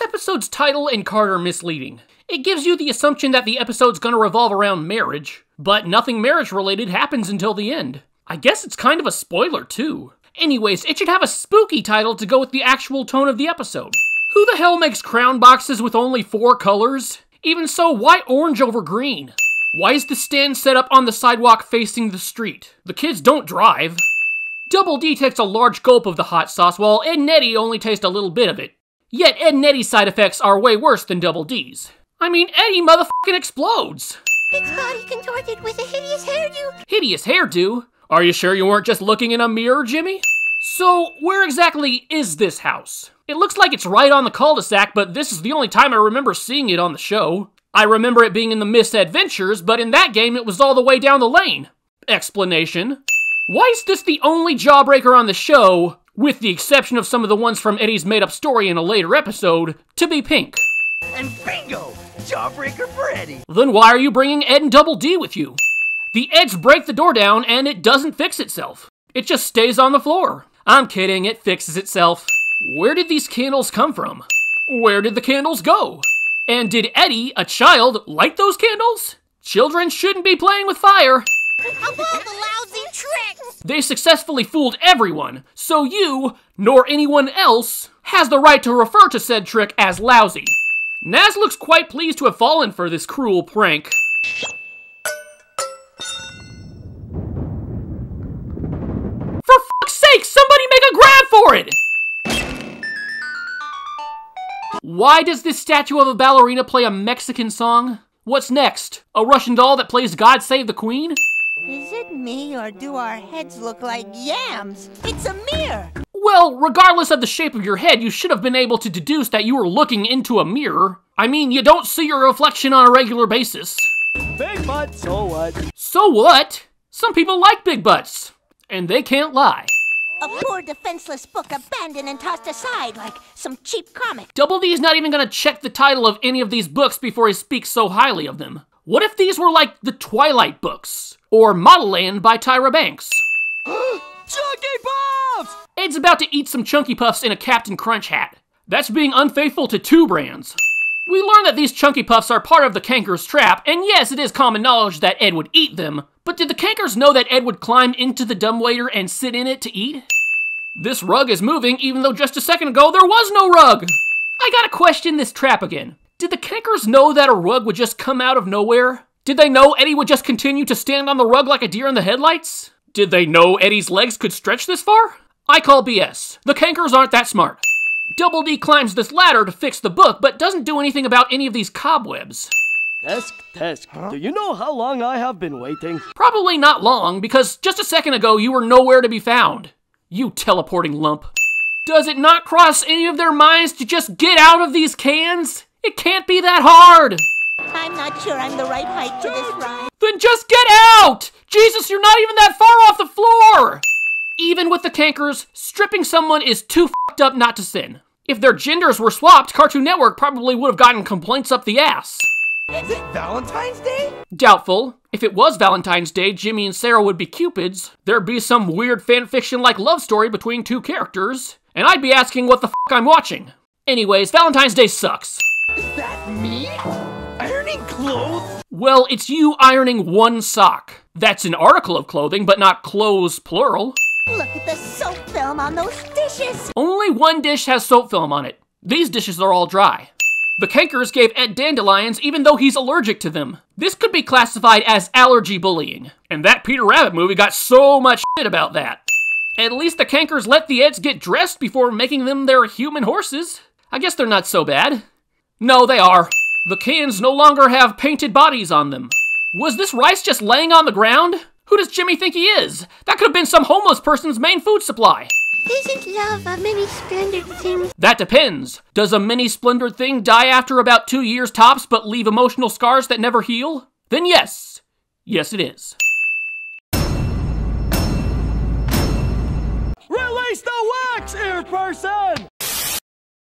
episode's title and card are misleading. It gives you the assumption that the episode's gonna revolve around marriage, but nothing marriage related happens until the end. I guess it's kind of a spoiler, too. Anyways, it should have a spooky title to go with the actual tone of the episode. Who the hell makes crown boxes with only four colors? Even so, why orange over green? Why is the stand set up on the sidewalk facing the street? The kids don't drive. Double D takes a large gulp of the hot sauce, while Ed and Eddy only taste a little bit of it. Yet Ed and Eddy's side effects are way worse than Double D's. I mean, Eddy motherfucking explodes! It's body contorted with a hideous hairdo. Hideous hairdo? Are you sure you weren't just looking in a mirror, Jimmy? So, where exactly is this house? It looks like it's right on the cul-de-sac, but this is the only time I remember seeing it on the show. I remember it being in the Mis-Edventures, but in that game it was all the way down the lane. Explanation. Why is this the only jawbreaker on the show, with the exception of some of the ones from Eddy's made-up story in a later episode, to be pink? And bingo! Jawbreaker for Eddy! Then why are you bringing Ed and Double D with you? The Eds break the door down and it doesn't fix itself. It just stays on the floor. I'm kidding, it fixes itself. Where did these candles come from? Where did the candles go? And did Eddy, a child, light those candles? Children shouldn't be playing with fire. Of all the lousy tricks! They successfully fooled everyone, so you, nor anyone else, has the right to refer to said trick as lousy. Nazz looks quite pleased to have fallen for this cruel prank. For fuck's sake, somebody make a grab for it! Why does this statue of a ballerina play a Mexican song? What's next? A Russian doll that plays God Save the Queen? Is it me or do our heads look like yams? It's a mirror! Well, regardless of the shape of your head, you should have been able to deduce that you were looking into a mirror. I mean, you don't see your reflection on a regular basis. Big butt, so what? So what? Some people like big butts, and they can't lie. A poor defenseless book abandoned and tossed aside like some cheap comic. Double D is not even gonna check the title of any of these books before he speaks so highly of them. What if these were like the Twilight books? Or Modelland by Tyra Banks? Chunky Puffs! Ed's about to eat some Chunky Puffs in a Captain Crunch hat. That's being unfaithful to two brands. We learn that these Chunky Puffs are part of the Kanker's trap, and yes, it is common knowledge that Ed would eat them, but did the Kankers know that Ed would climb into the dumbwaiter and sit in it to eat? This rug is moving even though just a second ago there was no rug! I gotta question this trap again. Did the Kankers know that a rug would just come out of nowhere? Did they know Eddy would just continue to stand on the rug like a deer in the headlights? Did they know Eddy's legs could stretch this far? I call BS. The Kankers aren't that smart. Double D climbs this ladder to fix the book, but doesn't do anything about any of these cobwebs. Desk, desk. Do you know how long I have been waiting? Probably not long, because just a second ago you were nowhere to be found. You teleporting lump. Does it not cross any of their minds to just get out of these cans? It can't be that hard! I'm not sure I'm the right height for this ride. Then just get out! Jesus, you're not even that far off the floor! Even with the Kankers, stripping someone is too fucked up not to sin. If their genders were swapped, Cartoon Network probably would have gotten complaints up the ass. Is it Valentine's Day? Doubtful. If it was Valentine's Day, Jimmy and Sarah would be cupids. There'd be some weird fanfiction like love story between two characters. And I'd be asking what the fuck I'm watching. Anyways, Valentine's Day sucks. Is that me? Ironing clothes? Well, it's you ironing one sock. That's an article of clothing, but not clothes plural. Look at the soap film on those dishes. Only one dish has soap film on it. These dishes are all dry. The Kankers gave Ed dandelions even though he's allergic to them. This could be classified as allergy bullying. And that Peter Rabbit movie got so much shit about that. At least the Kankers let the Eds get dressed before making them their human horses. I guess they're not so bad. No, they are. The cans no longer have painted bodies on them. Was this rice just laying on the ground? Who does Jimmy think he is? That could have been some homeless person's main food supply. Isn't love a many splendid thing? That depends. Does a mini splendor thing die after about two years tops but leave emotional scars that never heal? Then yes. Yes, it is. Release the wax, ear person!